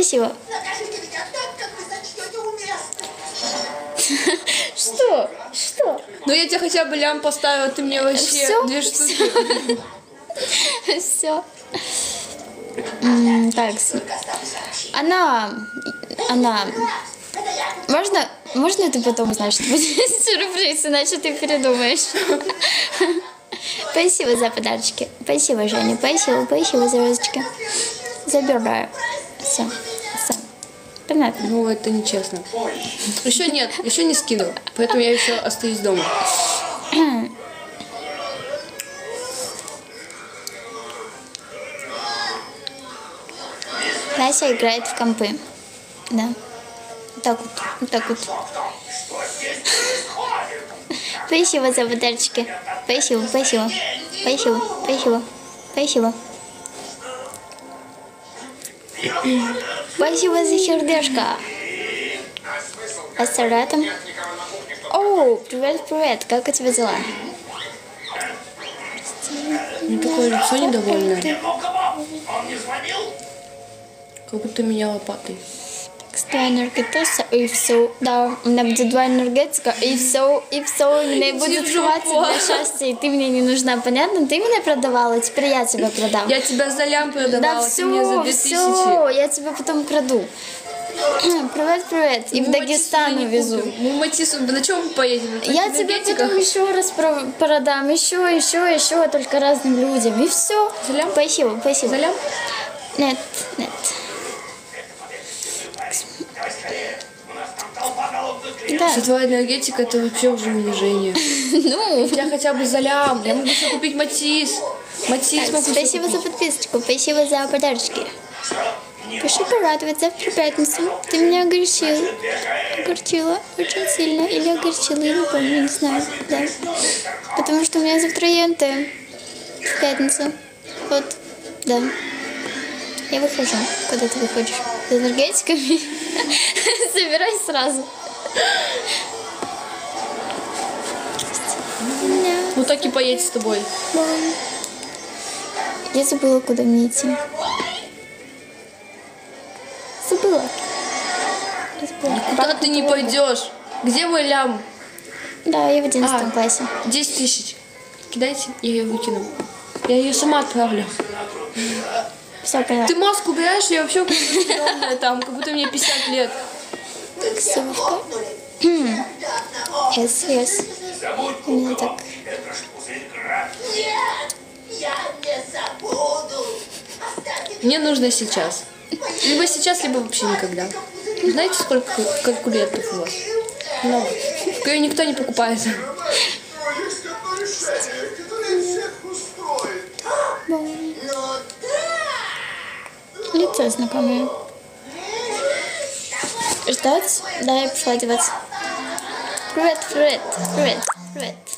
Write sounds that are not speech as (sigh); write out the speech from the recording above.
Уместным. (laughs) Что? Что? Ну я тебе хотя бы лям поставила, ты мне вообще Всё? две штуки. Все. (laughs) Так, она, она, можно, можно ты потом узнаешь, что будет (laughs) сюрприз, иначе ты передумаешь. Спасибо за подарочки. Спасибо, Женя. Спасибо, спасибо за розочки. Забираю. Все, все. Понятно. Ну это нечестно. Еще нет, еще не скинул, поэтому я еще остаюсь дома. (clears throat) Настя играет в компы. Да. Вот так вот. Вот так вот. (laughs) Спасибо за подарочки. Спасибо, спасибо. Спасибо, спасибо. Спасибо. Спасибо за сердечко. А с Саратом? О, привет, привет. Как у тебя дела? У меня такое лицо недовольное. Как будто меня лопатой. Два енергетоса і все. Да, у мене буде два енергетика, і все, і все, у мене буде Иди в открываться жопу. для счастья, и ты мне не нужна, понятно? Ты меня продавала, теперь я тебя продам. Я тебя за лям Да продавала, ты мне за все, две тысячи. все, я тебя потом краду. (clears throat) Привет, привет. И в Мы Дагестан Матису не увезу. купим. Мы Матису, на чем мы поедем? На Я твоих тебе энергетиках? потом еще раз про- продам, еще, еще, еще, только разным людям. И все. За лям? Спасибо, спасибо. За лям? Нет, нет. Да, Что твоя энергетика, это вообще уже унижение. (laughs) ну, Я хотя бы за лям. Я могу себе купить Матис. Матис могу Спасибо за подписочку, спасибо за подарочки. Пиши порадовать завтра пятницу. Ты меня огорчил. Огорчила очень сильно. Или огорчила, я не помню, не знаю. Да. Потому что у меня завтра ЕНТ. В пятницу. Вот, да. Я выхожу. Куда ты выходишь? С энергетиками? (laughs) Собирай сразу. Да. Ну так и поедь с тобой. Ой. Я забыла, куда мне идти. Забыла. Я забыла. Куда ты не пойдешь? Где мой лям? Да, я в 11 А. классе. 10 тысяч. Кидайте, я ее выкину. Я ее сама отправлю. Все, поняла. Ты маску убираешь, я вообще (laughs) там, как будто мне 50 лет. Таксовка. Yes, yes. У меня так. Мне нужно сейчас. Либо сейчас, либо вообще никогда. Знаете, сколько калькулятов у вас? Много. Ее никто не покупает. Но есть Ждать? Да, я пошла одеваться. Привет, привет, привет, привет.